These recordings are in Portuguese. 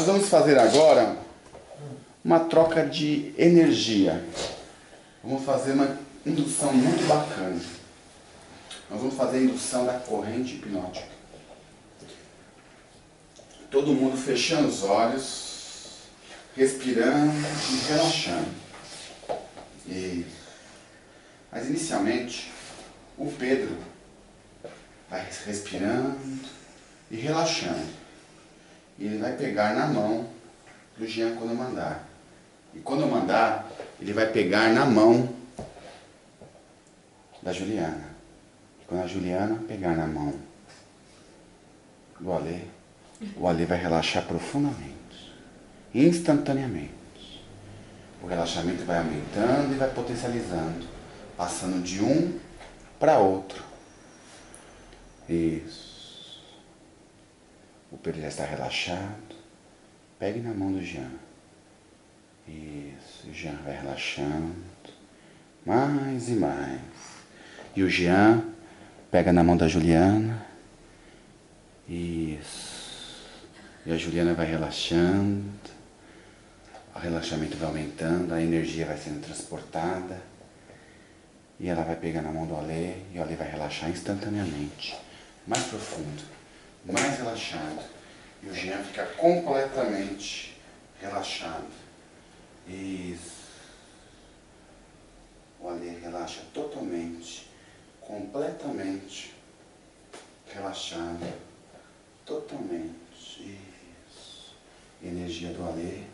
Nós vamos fazer agora uma troca de energia. Vamos fazer uma indução muito bacana. Nós vamos fazer a indução da corrente hipnótica. Todo mundo fechando os olhos, respirando e relaxando. Isso. Mas inicialmente, o Pedro vai respirando e relaxando. E ele vai pegar na mão do Jean quando eu mandar. E quando eu mandar, ele vai pegar na mão da Juliana. E quando a Juliana pegar na mão do Alê, o Alê vai relaxar profundamente, instantaneamente. O relaxamento vai aumentando e vai potencializando, passando de um para outro. Isso. O Pedro já está relaxado. Pegue na mão do Jean. Isso. O Jean vai relaxando. Mais e mais. E o Jean pega na mão da Juliana. Isso. E a Juliana vai relaxando. O relaxamento vai aumentando, a energia vai sendo transportada. E ela vai pegar na mão do Alê e o Alê vai relaxar instantaneamente. Mais profundo, mais relaxado. E o Jean fica completamente relaxado. Isso. O Alê relaxa totalmente, completamente relaxado. Totalmente. Isso. Energia do Alê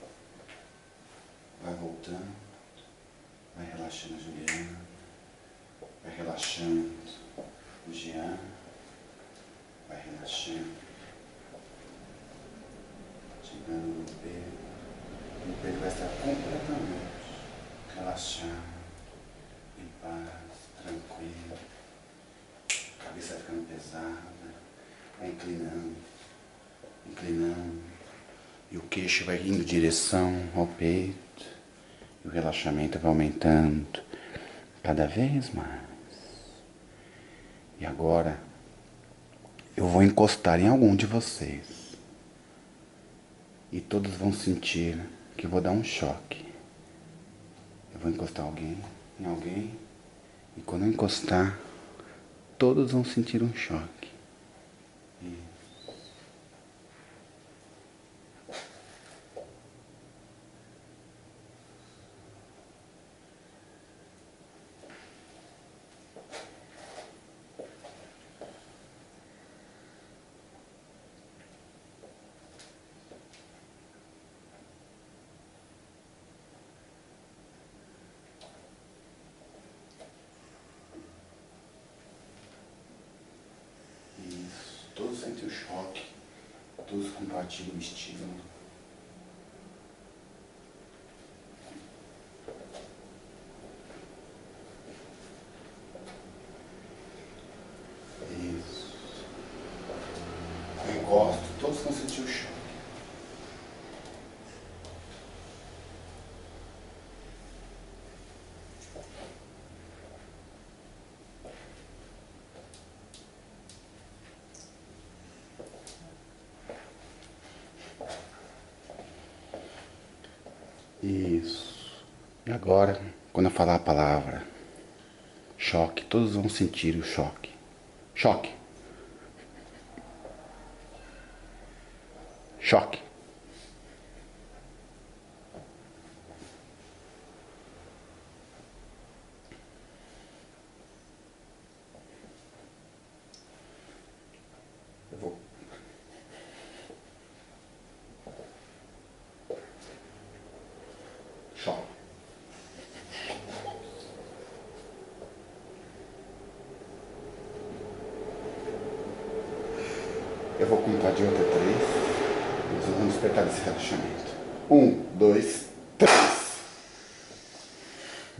vai voltando, vai relaxando a Juliana, vai relaxando o Jean, vai relaxando, chegando no Pedro, o Pedro vai estar completamente relaxado, em paz, tranquilo, a cabeça vai ficando pesada, vai inclinando, inclinando, e o queixo vai indo em direção ao peito. E o relaxamento vai aumentando cada vez mais. E agora eu vou encostar em algum de vocês. E todos vão sentir que eu vou dar um choque. Eu vou encostar alguém em alguém. E quando eu encostar, todos vão sentir um choque. Isso. Isso. Todos sentem o choque. Todos compartilham o estímulo. Isso. Eu encosto, todos vão sentir o choque. Isso. E agora, quando eu falar a palavra choque, todos vão sentir o choque. Choque. Choque. Eu vou. Choque. Eu vou contar de 1 até 3. Nós vamos despertar desse relaxamento. 1, 2, 3.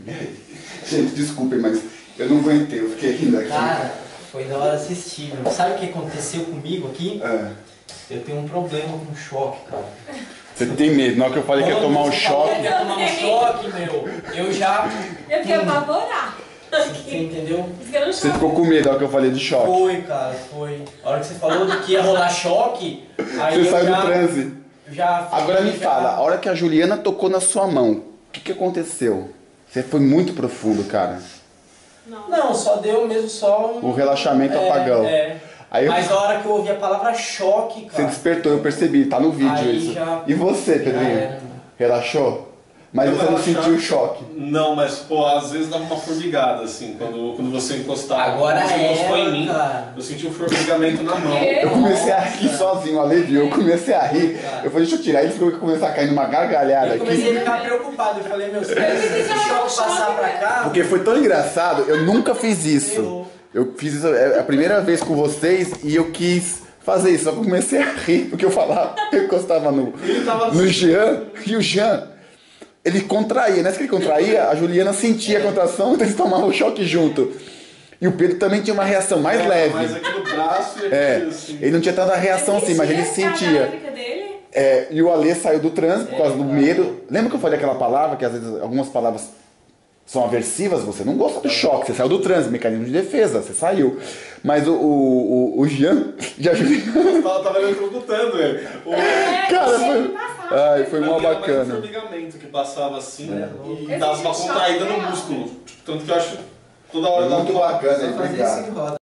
E aí? Gente, desculpem, mas eu não aguentei, eu fiquei rindo aqui. Cara, foi da hora assistir, meu. Sabe o que aconteceu comigo aqui? Ah, Eu tenho um problema com choque, cara. você tem medo, na hora que eu falei que ia Quando tomar um choque. que ia tomar um choque, meu. Eu já. Eu fiquei apavorada. Você entendeu? Você ficou com medo na hora que eu falei de choque. Foi, cara, foi. A hora que você falou que ia rolar choque, aí Você eu saiu já. do transe. Já Agora me já- fala, a hora que a Juliana tocou na sua mão, o que, que aconteceu? Você foi muito profundo, cara. Não. Não, só deu mesmo só um. O relaxamento é, apagão. É. Aí eu- Mas na hora que eu ouvi a palavra choque, Você cara. despertou, eu percebi, tá no vídeo Aí isso. já- E você, Pedrinho? Relaxou? Mas Eu você não sentiu o choque? Não, mas pô, às vezes dava uma formigada, assim, quando, quando você encostava. Agora você encostou é, em mim, cara. eu senti um formigamento na mão. Eu comecei a rir sozinho, a Levi, eu comecei a rir. Eu falei, deixa eu tirar ele, ficou começar a cair numa gargalhada Eu comecei aqui. a ficar preocupado. Eu falei, meu, se esse choque passar pra cá. Porque foi tão engraçado, eu nunca fiz isso. Eu fiz isso é a primeira vez com vocês e eu quis fazer isso, só que eu comecei a rir, porque eu falava, eu encostava no, Ele tava no Jean, e o Jean, ele contraía, nessa que ele contraía, a Juliana sentia a contração, então eles tomavam o choque junto. E o Pedro também tinha uma reação mais leve. Mais aqui no braço e aqui É, assim. ele não tinha tanta reação assim, mas ele sentia. É, e o Alê saiu do trânsito por causa do medo. Lembra que eu falei aquela palavra, que às vezes algumas palavras são aversivas, você não gosta do choque, você saiu do trânsito, mecanismo de defesa, você saiu. Mas o, o, o, o Jean já Eu tava, tava eletrocutando ele. O, É, Cara, foi-. Ai, foi mó mim era mais um bacana. formigamento que passava assim e Eu dava uma contraída no músculo. Tanto que eu acho que toda hora dava Muito uma- bacana, obrigado.